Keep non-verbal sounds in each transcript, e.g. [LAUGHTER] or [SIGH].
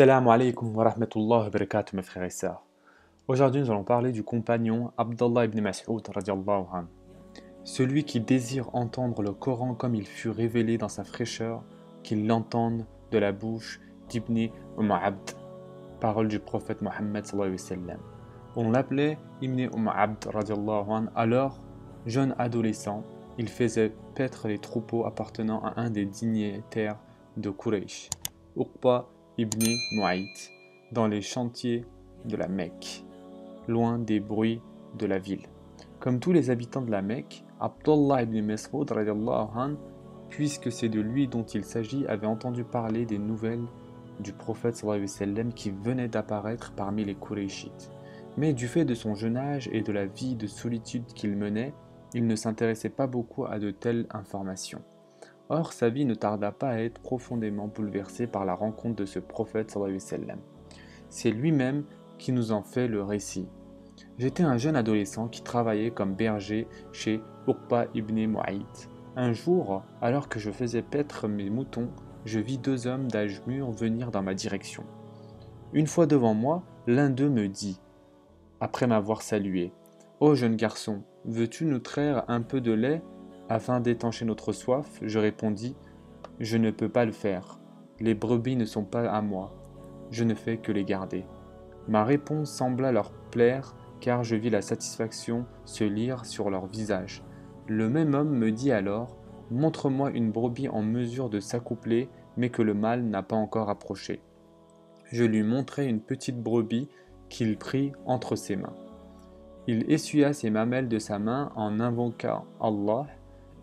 Assalamu alaikum wa rahmatullahi wa barakatuh mes frères et sœurs. Aujourd'hui nous allons parler du compagnon Abdullah ibn Mas'ud radiallahu anhu. Celui qui désire entendre le Coran comme il fut révélé dans sa fraîcheur, qu'il l'entende de la bouche d'Ibn Umm Abd, parole du prophète Mohammed. On l'appelait Ibn Umm Abd radiallahu anhu, alors jeune adolescent, il faisait paître les troupeaux appartenant à un des dignitaires de Quraysh, Uqba ibn Mu'ayt, dans les chantiers de la Mecque, loin des bruits de la ville. Comme tous les habitants de la Mecque, Abdullah ibn Mas'ud, puisque c'est de lui dont il s'agit, avait entendu parler des nouvelles du prophète qui venait d'apparaître parmi les Qurayshites. Mais du fait de son jeune âge et de la vie de solitude qu'il menait, il ne s'intéressait pas beaucoup à de telles informations. Or, sa vie ne tarda pas à être profondément bouleversée par la rencontre de ce prophète. C'est lui-même qui nous en fait le récit. J'étais un jeune adolescent qui travaillait comme berger chez Uqba ibn Mu'ayt. Un jour, alors que je faisais paître mes moutons, je vis deux hommes d'âge mûr venir dans ma direction. Une fois devant moi, l'un d'eux me dit, après m'avoir salué, Ô jeune garçon, veux-tu nous traire un peu de lait? Afin d'étancher notre soif Je répondis, Je ne peux pas le faire. Les brebis ne sont pas à moi. Je ne fais que les garder. Ma réponse sembla leur plaire car je vis la satisfaction se lire sur leur visage. Le même homme me dit alors Montre-moi une brebis en mesure de s'accoupler, mais que le mâle n'a pas encore approché. Je lui montrai une petite brebis qu'il prit entre ses mains. Il essuya ses mamelles de sa main en invoquant Allah,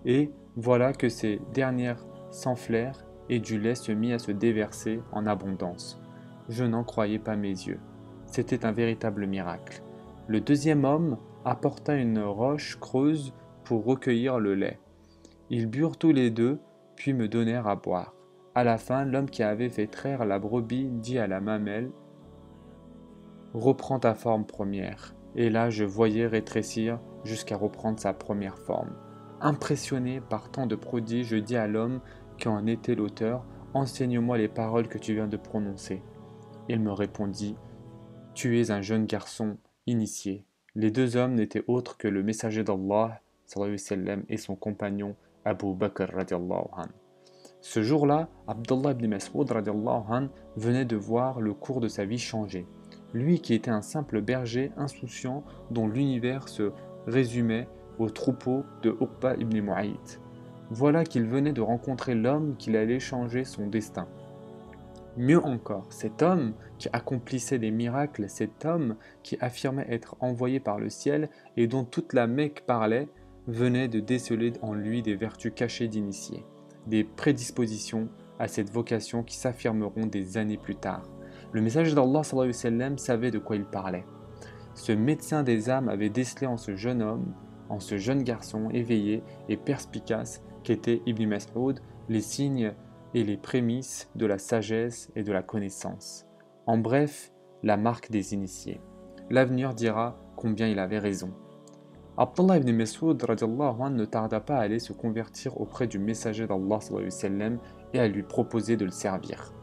et voilà que ces dernières s'enflèrent et du lait se mit à se déverser en abondance. Je n'en croyais pas mes yeux. C'était un véritable miracle. Le deuxième homme apporta une roche creuse pour recueillir le lait. Ils burent tous les deux, puis me donnèrent à boire. À la fin, l'homme qui avait fait traire la brebis dit à la mamelle Reprends ta forme première. Et là, je voyais rétrécir jusqu'à reprendre sa première forme. Impressionné par tant de prodiges, je dis à l'homme qui en était l'auteur Enseigne-moi les paroles que tu viens de prononcer. Il me répondit Tu es un jeune garçon initiés. Les deux hommes n'étaient autres que le messager d'Allah et son compagnon Abu Bakr Ce jour-là, Abdullah ibn Mas'ud venait de voir le cours de sa vie changer. Lui qui était un simple berger insouciant dont l'univers se résumait au troupeau de Uqba ibn Mu'ayt. Voilà qu'il venait de rencontrer l'homme qui allait changer son destin. Mieux encore, cet homme qui accomplissait des miracles, cet homme qui affirmait être envoyé par le ciel et dont toute la Mecque parlait, venait de déceler en lui des vertus cachées d'initié, des prédispositions à cette vocation qui s'affirmeront des années plus tard. Le messager d'Allah savait de quoi il parlait. Ce médecin des âmes avait décelé en ce jeune homme, en ce jeune garçon éveillé et perspicace qu'était Ibn Mas'ud, les signes et les prémices de la sagesse et de la connaissance. En bref, la marque des initiés. L'avenir dira combien il avait raison. Abdullah ibn Mas'ud ne tarda pas à aller se convertir auprès du messager d'Allah et à lui proposer de le servir.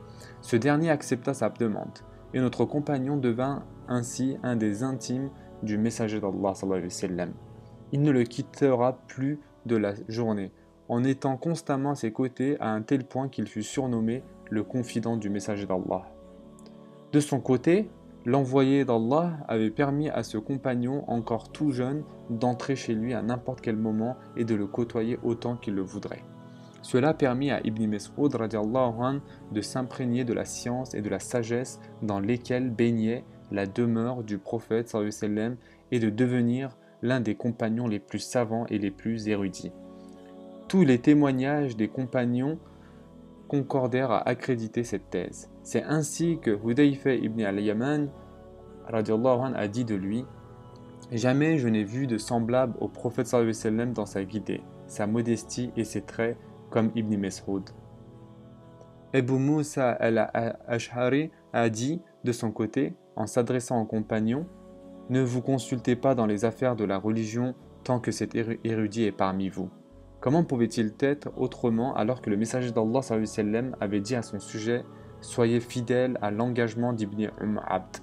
Ce dernier accepta sa demande, et notre compagnon devint ainsi un des intimes du messager d'Allah. Il ne le quittera plus de la journée, en étant constamment à ses côtés à un tel point qu'il fut surnommé le confident du messager d'Allah. De son côté, l'envoyé d'Allah avait permis à ce compagnon encore tout jeune d'entrer chez lui à n'importe quel moment et de le côtoyer autant qu'il le voudrait. Cela permit à Ibn Mas'ud de s'imprégner de la science et de la sagesse dans lesquelles baignait la demeure du prophète et de devenir l'un des compagnons les plus savants et les plus érudits. Tous les témoignages des compagnons concordèrent à accréditer cette thèse. C'est ainsi que Hudayfa ibn al-Yaman a dit de lui Jamais je n'ai vu de semblable au prophète dans sa guidée, sa modestie et ses traits comme Ibn Mas'ud. Abu Musa al-Ash'ari a dit de son côté, en s'adressant aux compagnons Ne vous consultez pas dans les affaires de la religion tant que cet érudit est parmi vous. Comment pouvait-il être autrement alors que le messager d'Allah avait dit à son sujet soyez fidèles à l'engagement d'Ibn Umm Abd.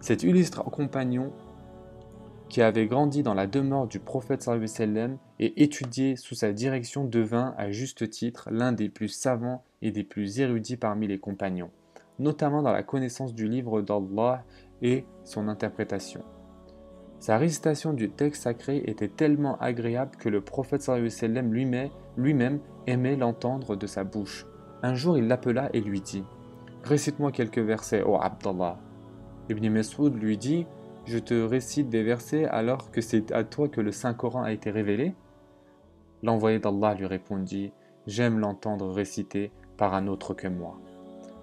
Cet illustre compagnon qui avait grandi dans la demeure du prophète et étudié sous sa direction devint à juste titre l'un des plus savants et des plus érudits parmi les compagnons, notamment dans la connaissance du livre d'Allah et son interprétation. Sa récitation du texte sacré était tellement agréable que le prophète lui-même aimait l'entendre de sa bouche. Un jour il l'appela et lui dit Récite-moi quelques versets, ô Abdallah. Ibn Mas'ud lui dit je te récite des versets alors que c'est à toi que le Saint-Coran a été révélé L'envoyé d'Allah lui répondit J'aime l'entendre réciter par un autre que moi.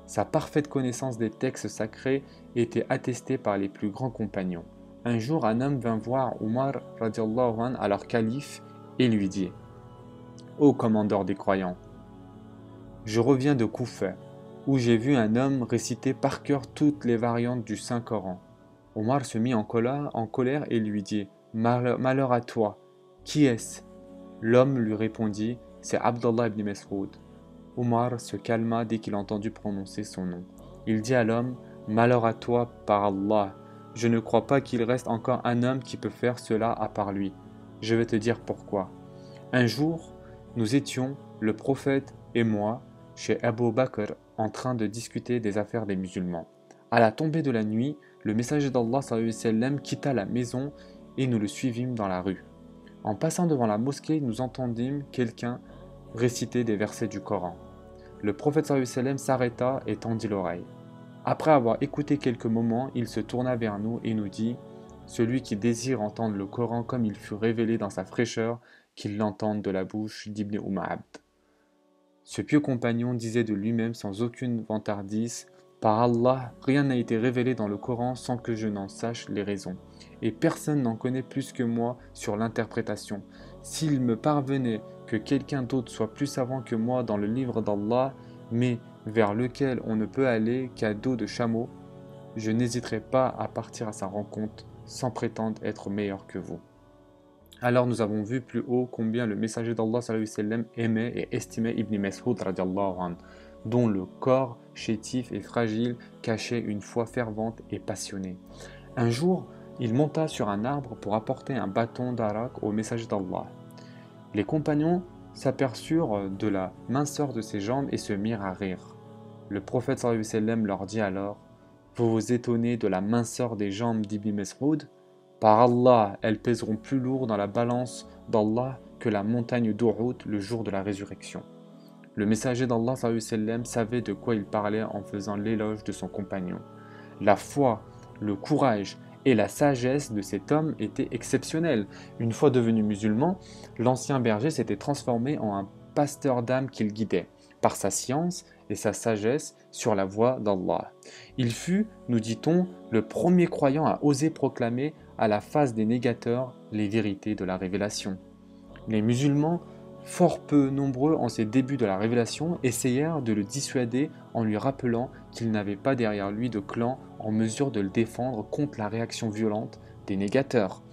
Sa parfaite connaissance des textes sacrés était attestée par les plus grands compagnons. Un jour, un homme vint voir Omar an, alors calife et lui dit Ô commandeur des croyants, je reviens de Koufa, où j'ai vu un homme réciter par cœur toutes les variantes du Saint-Coran. Omar se mit en colère, en colère et lui dit malheur, à toi, qui est-ce? L'homme lui répondit C'est Abdullah ibn Mas'ud. Omar se calma dès qu'il entendit prononcer son nom. Il dit à l'homme Malheur à toi par Allah, je ne crois pas qu'il reste encore un homme qui peut faire cela à part lui. Je vais te dire pourquoi. Un jour, nous étions, le prophète et moi, chez Abu Bakr, en train de discuter des affaires des musulmans. À la tombée de la nuit, le messager d'Allah quitta la maison et nous le suivîmes dans la rue. En passant devant la mosquée, nous entendîmes quelqu'un réciter des versets du Coran. Le prophète s'arrêta et tendit l'oreille. Après avoir écouté quelques moments, il se tourna vers nous et nous dit Celui qui désire entendre le Coran comme il fut révélé dans sa fraîcheur, qu'il l'entende de la bouche d'Ibn Umm Ce pieux compagnon disait de lui-même sans aucune vantardise par Allah, rien n'a été révélé dans le Coran sans que je n'en sache les raisons, et personne n'en connaît plus que moi sur l'interprétation. S'il me parvenait que quelqu'un d'autre soit plus savant que moi dans le livre d'Allah, mais vers lequel on ne peut aller qu'à dos de chameau, je n'hésiterai pas à partir à sa rencontre sans prétendre être meilleur que vous. Alors nous avons vu plus haut combien le messager d'Allah aimait et estimait Ibn Mas'ud dont le corps chétif et fragile cachait une foi fervente et passionnée. Un jour, il monta sur un arbre pour apporter un bâton d'arak au messager d'Allah. Les compagnons s'aperçurent de la minceur de ses jambes et se mirent à rire. Le prophète sallam leur dit alors Vous vous étonnez de la minceur des jambes d'Ibn Mas'ud? Par Allah, elles pèseront plus lourd dans la balance d'Allah que la montagne d'Uhud le jour de la résurrection. Le messager d'Allah savait de quoi il parlait en faisant l'éloge de son compagnon. La foi, le courage et la sagesse de cet homme étaient exceptionnels. Une fois devenu musulman, l'ancien berger s'était transformé en un pasteur d'âme qu'il guidait, par sa science et sa sagesse sur la voie d'Allah. Il fut, nous dit-on, le premier croyant à oser proclamer à la face des négateurs les vérités de la révélation. Les musulmans fort peu nombreux en ses débuts de la révélation, essayèrent de le dissuader en lui rappelant qu'il n'avait pas derrière lui de clan en mesure de le défendre contre la réaction violente des négateurs.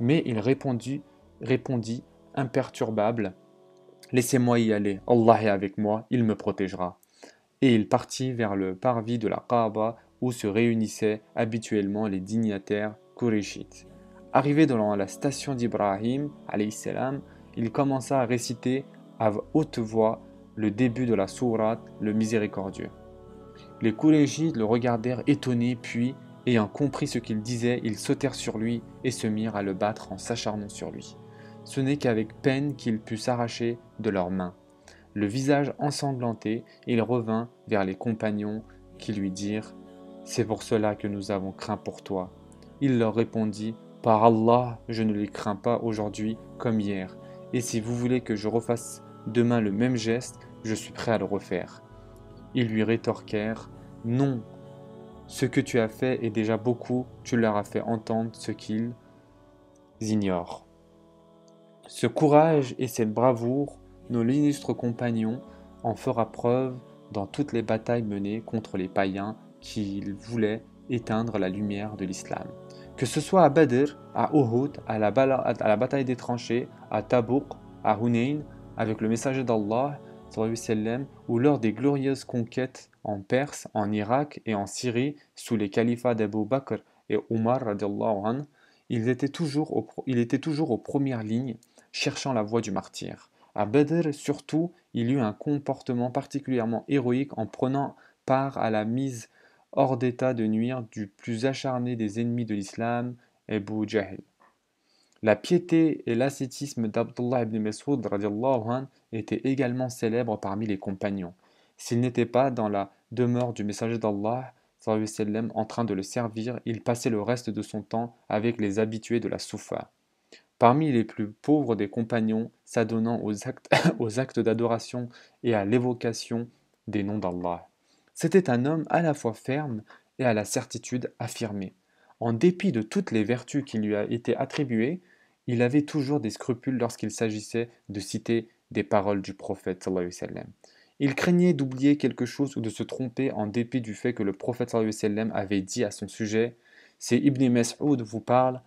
Mais il répondit, répondit imperturbable Laissez-moi y aller, Allah est avec moi, il me protégera. Et il partit vers le parvis de la Kaaba où se réunissaient habituellement les dignitaires Qurayshites. Arrivé devant la station d'Ibrahim, salam, il commença à réciter à haute voix le début de la sourate, le miséricordieux. Les Quraysh le regardèrent étonnés, puis, ayant compris ce qu'il disait, ils sautèrent sur lui et se mirent à le battre en s'acharnant sur lui. Ce n'est qu'avec peine qu'il put s'arracher de leurs mains. Le visage ensanglanté, il revint vers les compagnons qui lui dirent C'est pour cela que nous avons craint pour toi. Il leur répondit Par Allah, je ne les crains pas aujourd'hui comme hier, et si vous voulez que je refasse demain le même geste, je suis prêt à le refaire. Ils lui rétorquèrent Non, ce que tu as fait est déjà beaucoup, tu leur as fait entendre ce qu'ils ignorent. Ce courage et cette bravoure, nos illustres compagnons en fera preuve dans toutes les batailles menées contre les païens qui voulaient éteindre la lumière de l'islam. Que ce soit à Badr, à Uhud, à la, bataille des tranchées, à Tabouk, à Hunayn, avec le messager d'Allah, ou lors des glorieuses conquêtes en Perse, en Irak et en Syrie sous les califats d'Abu Bakr et Omar il était, toujours était toujours aux premières lignes cherchant la voie du martyr. À Badr surtout, il eut un comportement particulièrement héroïque en prenant part à la mise hors d'état de nuire du plus acharné des ennemis de l'islam, Abu Jahl. La piété et l'ascétisme d'Abdullah ibn Mas'ud étaient également célèbres parmi les compagnons. S'il n'était pas dans la demeure du messager d'Allah en train de le servir, il passait le reste de son temps avec les habitués de la soufa. Parmi les plus pauvres des compagnons, s'adonnant aux actes, [LAUGHS] aux actes d'adoration et à l'évocation des noms d'Allah. C'était un homme à la fois ferme et à la certitude affirmée. En dépit de toutes les vertus qui lui été attribuées, il avait toujours des scrupules lorsqu'il s'agissait de citer des paroles du prophète. Il craignait d'oublier quelque chose ou de se tromper en dépit du fait que le prophète avait dit à son sujet C'est Ibn Mas'ud vous parle,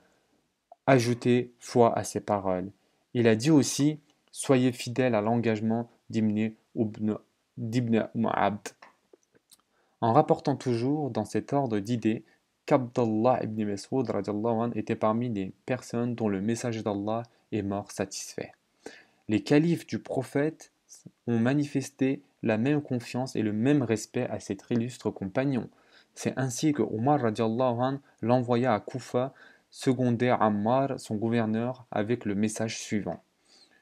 ajoutez foi à ses paroles. Il a dit aussi Soyez fidèles à l'engagement d'Ibn Mu'abd. En rapportant toujours dans cet ordre d'idées qu'Abdallah ibn Mas'ud était parmi les personnes dont le message d'Allah est mort satisfait. Les califes du prophète ont manifesté la même confiance et le même respect à cet illustre compagnon. C'est ainsi que Omar l'envoya à Koufa seconder Ammar, son gouverneur, avec le message suivant.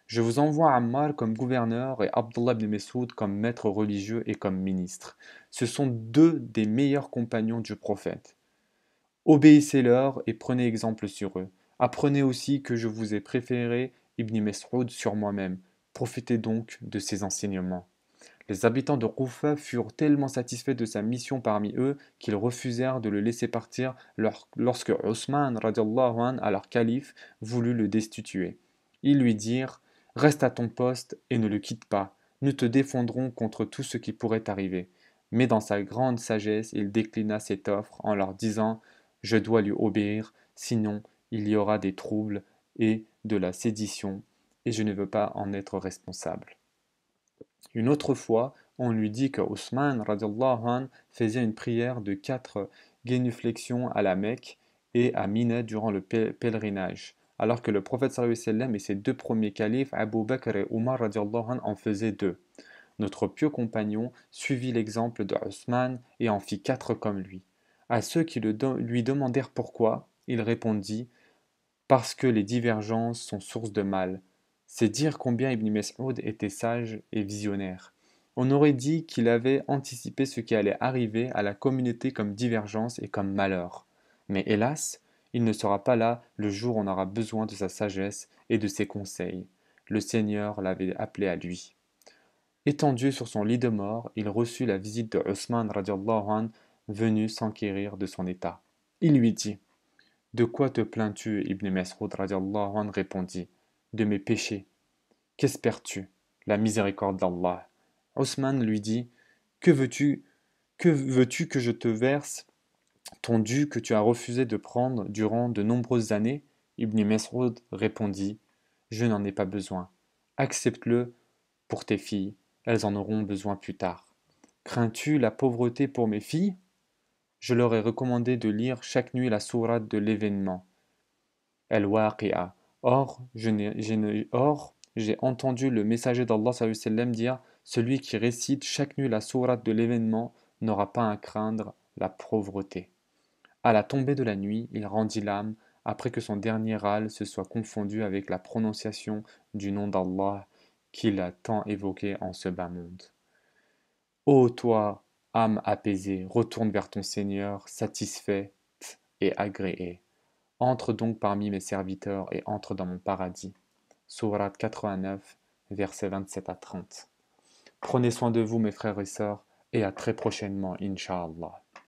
Je vous envoie Ammar comme gouverneur et Abdullah ibn Messoud comme maître religieux et comme ministre. Ce sont deux des meilleurs compagnons du prophète. Obéissez-leur et prenez exemple sur eux. Apprenez aussi que je vous ai préféré Ibn Messoud sur moi-même. Profitez donc de ses enseignements. Les habitants de Roufa furent tellement satisfaits de sa mission parmi eux qu'ils refusèrent de le laisser partir lorsque Osman, alors calife, voulut le destituer. Ils lui dirent Reste à ton poste et ne le quitte pas. Nous te défendrons contre tout ce qui pourrait arriver. Mais dans sa grande sagesse, il déclina cette offre en leur disant Je dois lui obéir, sinon il y aura des troubles et de la sédition, et je ne veux pas en être responsable. Une autre fois, on lui dit que Ousmane faisait une prière de quatre génuflexions à la Mecque et à Mina durant le pèlerinage, alors que le prophète et ses deux premiers califes, Abu Bakr et Omar en faisaient deux. Notre pieux compagnon suivit l'exemple de et en fit quatre comme lui. À ceux qui lui demandèrent pourquoi, il répondit Parce que les divergences sont source de mal, c'est dire combien Ibn Mas'ud était sage et visionnaire. On aurait dit qu'il avait anticipé ce qui allait arriver à la communauté comme divergence et comme malheur. Mais hélas, il ne sera pas là le jour où on aura besoin de sa sagesse et de ses conseils. Le Seigneur l'avait appelé à lui. Étendu sur son lit de mort, il reçut la visite de Osman venu s'enquérir de son état. Il lui dit De quoi te plains-tu Ibn Mas'ud répondit de mes péchés. Qu'espères-tu La miséricorde d'Allah? Osman lui dit Que veux-tu Que veux-tu que je te verse ton dû que tu as refusé de prendre durant de nombreuses années? Ibn Mas'ud répondit Je n'en ai pas besoin. Accepte-le pour tes filles, elles en auront besoin plus tard. Crains-tu la pauvreté pour mes filles? Je leur ai recommandé de lire chaque nuit la sourate de l'événement. El-Waqi'a, Or, j'ai entendu le messager d'Allah dire Celui qui récite chaque nuit la sourate de l'événement n'aura pas à craindre la pauvreté. À la tombée de la nuit, il rendit l'âme après que son dernier râle se soit confondu avec la prononciation du nom d'Allah qu'il a tant évoqué en ce bas monde. Ô toi, âme apaisée, retourne vers ton Seigneur, satisfaite et agréée. Entre donc parmi mes serviteurs et entre dans mon paradis. Sourate 89, versets 27 à 30. Prenez soin de vous, mes frères et sœurs, et à très prochainement, Inch'Allah.